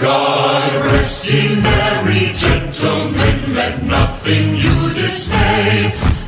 God rest ye merry gentlemen, let nothing you dismay.